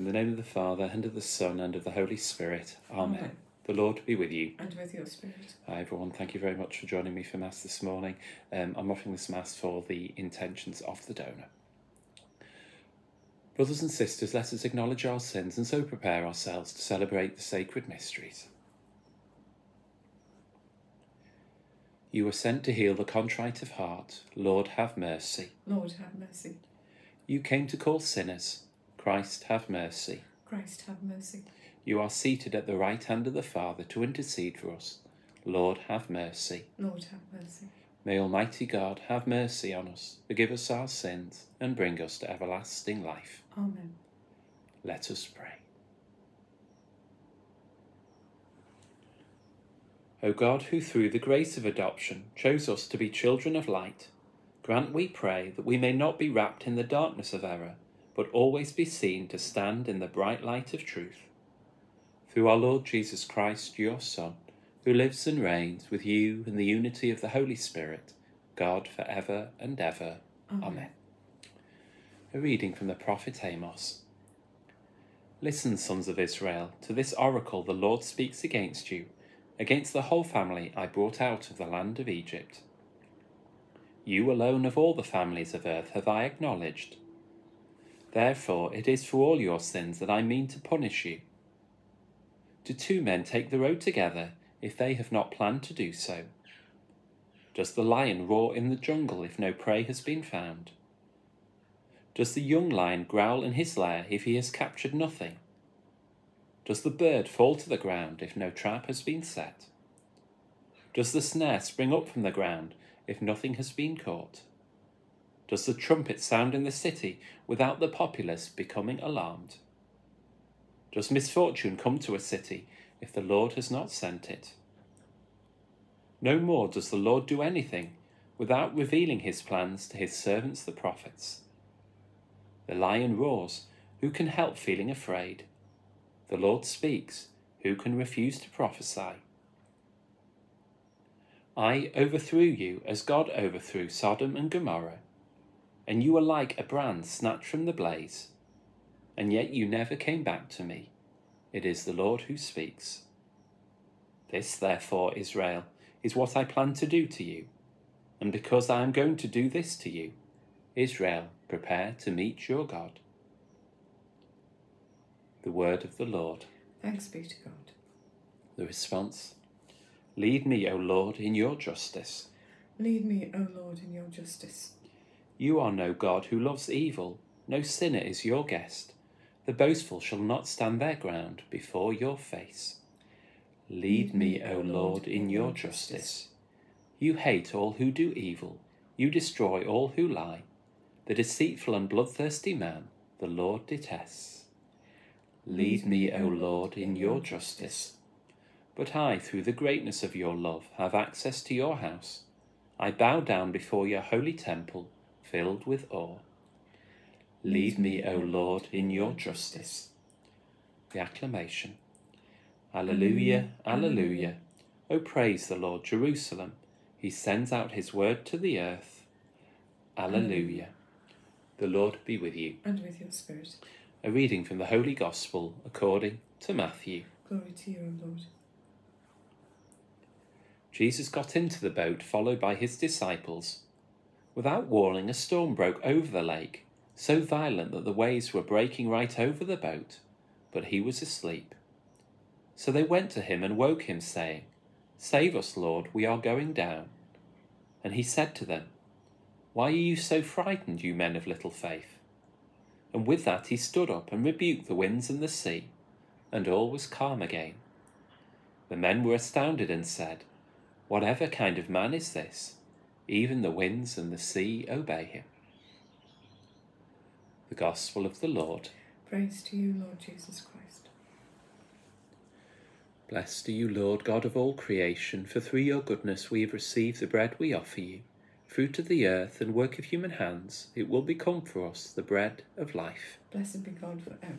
In the name of the Father, and of the Son, and of the Holy Spirit. Amen. Amen. The Lord be with you. And with your spirit. Hi everyone, thank you very much for joining me for Mass this morning. Um, I'm offering this Mass for the intentions of the donor. Brothers and sisters, let us acknowledge our sins and so prepare ourselves to celebrate the sacred mysteries. You were sent to heal the contrite of heart. Lord, have mercy. Lord, have mercy. You came to call sinners. Christ, have mercy. Christ, have mercy. You are seated at the right hand of the Father to intercede for us. Lord, have mercy. Lord, have mercy. May Almighty God have mercy on us, forgive us our sins, and bring us to everlasting life. Amen. Let us pray. O God, who through the grace of adoption chose us to be children of light, grant, we pray, that we may not be wrapped in the darkness of error, but always be seen to stand in the bright light of truth. Through our Lord Jesus Christ, your Son, who lives and reigns with you in the unity of the Holy Spirit, God for ever and ever. Amen. Amen. A reading from the prophet Amos. Listen, sons of Israel, to this oracle the Lord speaks against you, against the whole family I brought out of the land of Egypt. You alone of all the families of earth have I acknowledged. Therefore it is for all your sins that I mean to punish you. Do two men take the road together if they have not planned to do so? Does the lion roar in the jungle if no prey has been found? Does the young lion growl in his lair if he has captured nothing? Does the bird fall to the ground if no trap has been set? Does the snare spring up from the ground if nothing has been caught? Does the trumpet sound in the city without the populace becoming alarmed? Does misfortune come to a city if the Lord has not sent it? No more does the Lord do anything without revealing his plans to his servants the prophets. The lion roars, who can help feeling afraid? The Lord speaks, who can refuse to prophesy? I overthrew you as God overthrew Sodom and Gomorrah, and you were like a brand snatched from the blaze, and yet you never came back to me. It is the Lord who speaks. This, therefore, Israel, is what I plan to do to you, and because I am going to do this to you, Israel, prepare to meet your God. The word of the Lord. Thanks be to God. The response Lead me, O Lord, in your justice. Lead me, O Lord, in your justice. You are no God who loves evil, no sinner is your guest. The boastful shall not stand their ground before your face. Lead me, O Lord, in your justice. You hate all who do evil, you destroy all who lie. The deceitful and bloodthirsty man the Lord detests. Lead me, O Lord, in your justice. But I, through the greatness of your love, have access to your house. I bow down before your holy temple, filled with awe. Lead me, O Lord, in your justice. The acclamation. Alleluia, Alleluia. O praise the Lord, Jerusalem. He sends out his word to the earth. Alleluia. The Lord be with you. And with your spirit. A reading from the Holy Gospel according to Matthew. Glory to you, O Lord. Jesus got into the boat, followed by his disciples. Without warning, a storm broke over the lake, so violent that the waves were breaking right over the boat, but he was asleep. So they went to him and woke him, saying, Save us, Lord, we are going down. And he said to them, Why are you so frightened, you men of little faith? And with that he stood up and rebuked the winds and the sea, and all was calm again. The men were astounded and said, Whatever kind of man is this? Even the winds and the sea obey him. The Gospel of the Lord. Praise to you, Lord Jesus Christ. Blessed are you, Lord God of all creation, for through your goodness we have received the bread we offer you. Fruit of the earth and work of human hands, it will become for us the bread of life. Blessed be God forever.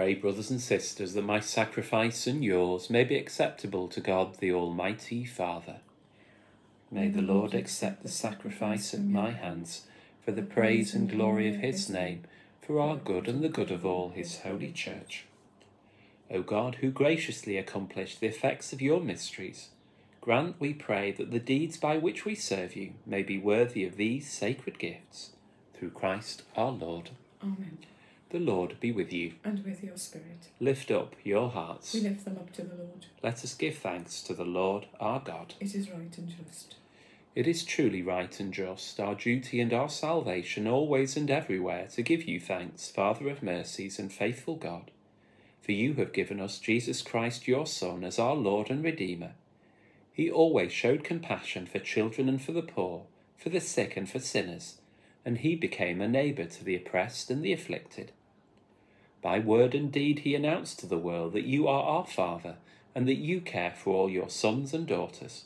Pray, brothers and sisters, that my sacrifice and yours may be acceptable to God the Almighty Father. May the Lord accept the sacrifice at my hands for the praise and glory of his name, for our good and the good of all his holy church. O God, who graciously accomplished the effects of your mysteries, grant, we pray, that the deeds by which we serve you may be worthy of these sacred gifts. Through Christ our Lord. Amen. The Lord be with you. And with your spirit. Lift up your hearts. We lift them up to the Lord. Let us give thanks to the Lord our God. It is right and just. It is truly right and just, our duty and our salvation, always and everywhere, to give you thanks, Father of mercies and faithful God. For you have given us Jesus Christ, your Son, as our Lord and Redeemer. He always showed compassion for children and for the poor, for the sick and for sinners, and he became a neighbour to the oppressed and the afflicted. By word and deed he announced to the world that you are our Father, and that you care for all your sons and daughters.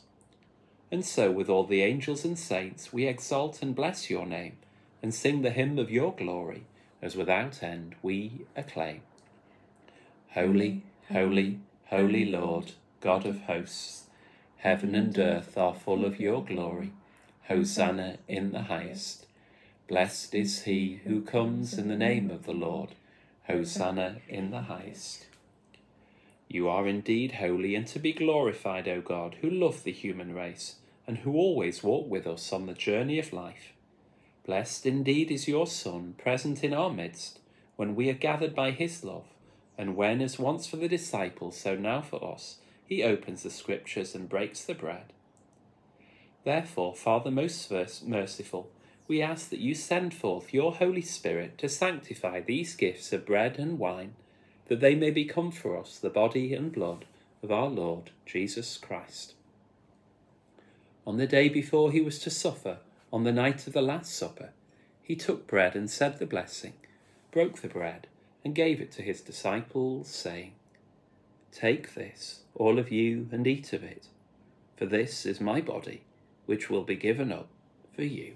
And so, with all the angels and saints, we exalt and bless your name, and sing the hymn of your glory, as without end we acclaim. Holy, holy, holy Lord, God of hosts, heaven and earth are full of your glory. Hosanna in the highest. Blessed is he who comes in the name of the Lord. Hosanna in the highest. You are indeed holy and to be glorified, O God, who love the human race and who always walk with us on the journey of life. Blessed indeed is your Son, present in our midst, when we are gathered by his love, and when, as once for the disciples, so now for us, he opens the scriptures and breaks the bread. Therefore, Father most merciful, we ask that you send forth your Holy Spirit to sanctify these gifts of bread and wine, that they may become for us the body and blood of our Lord Jesus Christ. On the day before he was to suffer, on the night of the Last Supper, he took bread and said the blessing, broke the bread, and gave it to his disciples, saying, Take this, all of you, and eat of it, for this is my body, which will be given up for you.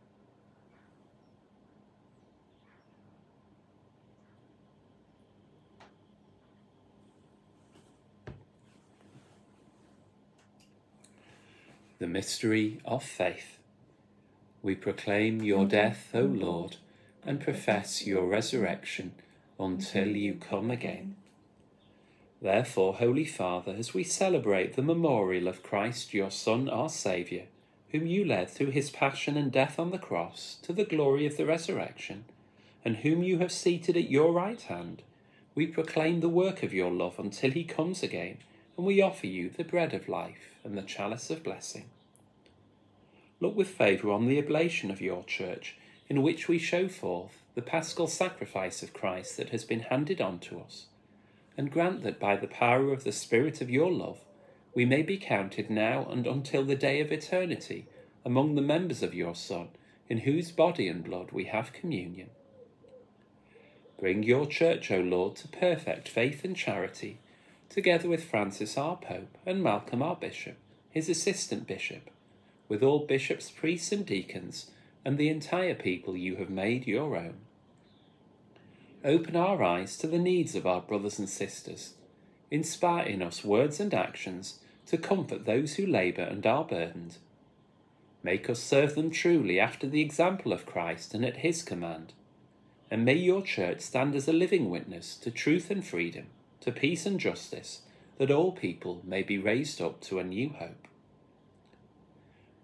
The mystery of faith. We proclaim your death, O Lord, and profess your resurrection until you come again. Therefore, Holy Father, as we celebrate the memorial of Christ, your Son, our Saviour, whom you led through his passion and death on the cross to the glory of the resurrection, and whom you have seated at your right hand, we proclaim the work of your love until he comes again and we offer you the bread of life and the chalice of blessing. Look with favour on the oblation of your church, in which we show forth the paschal sacrifice of Christ that has been handed on to us, and grant that by the power of the Spirit of your love we may be counted now and until the day of eternity among the members of your Son, in whose body and blood we have communion. Bring your church, O Lord, to perfect faith and charity together with Francis our Pope and Malcolm our Bishop, his assistant bishop, with all bishops, priests, and deacons, and the entire people you have made your own. Open our eyes to the needs of our brothers and sisters. Inspire in us words and actions to comfort those who labour and are burdened. Make us serve them truly after the example of Christ and at his command. And may your church stand as a living witness to truth and freedom to peace and justice that all people may be raised up to a new hope.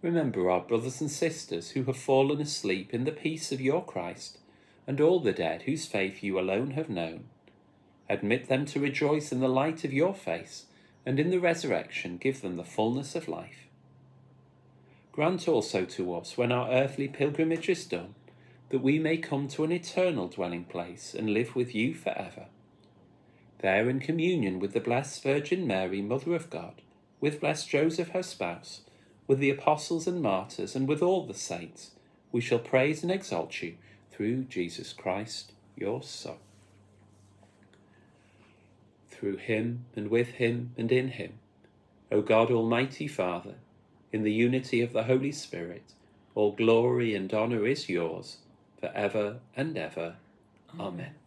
Remember our brothers and sisters who have fallen asleep in the peace of your Christ, and all the dead whose faith you alone have known. Admit them to rejoice in the light of your face, and in the resurrection give them the fullness of life. Grant also to us, when our earthly pilgrimage is done, that we may come to an eternal dwelling place and live with you for ever. There, in communion with the blessed Virgin Mary, Mother of God, with blessed Joseph, her spouse, with the apostles and martyrs, and with all the saints, we shall praise and exalt you through Jesus Christ, your Son. Through him, and with him, and in him, O God, Almighty Father, in the unity of the Holy Spirit, all glory and honour is yours, for ever and ever. Amen. The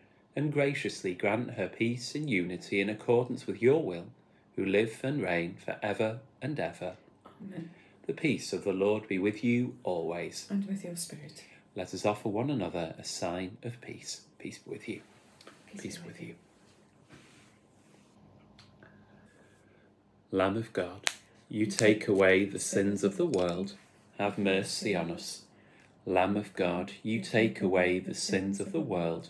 and graciously grant her peace and unity in accordance with your will, who live and reign for ever and ever. Amen. The peace of the Lord be with you always. And with your spirit. Let us offer one another a sign of peace. Peace be with you. Peace be with you. Lamb of God, you take away the sins of the world, have mercy on us. Lamb of God, you take away the sins of the world,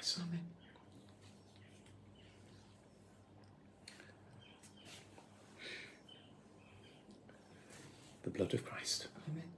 body. Amen. The blood of Christ. Amen.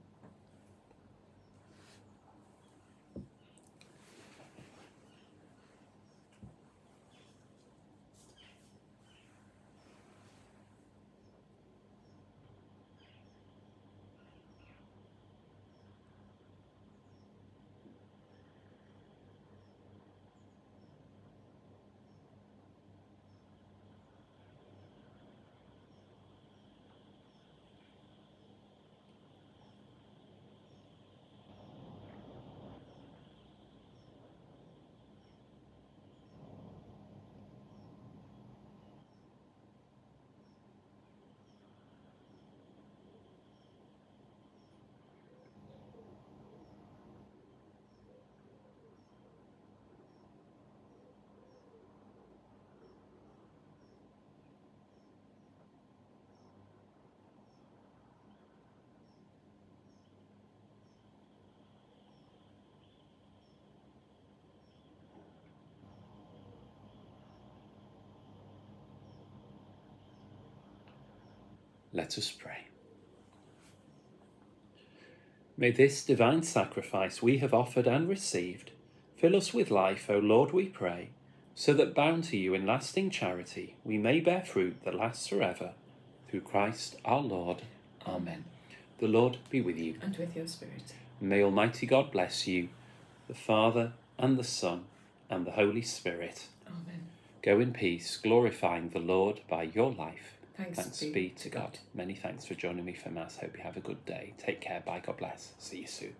Let us pray. May this divine sacrifice we have offered and received Fill us with life, O Lord, we pray, so that bound to you in lasting charity, we may bear fruit that lasts forever. Through Christ our Lord. Amen. The Lord be with you. And with your spirit. May Almighty God bless you, the Father, and the Son, and the Holy Spirit. Amen. Go in peace, glorifying the Lord by your life. Thanks, Thanks be to God. Many thanks for joining me for Mass. Hope you have a good day. Take care. Bye. God bless. See you soon.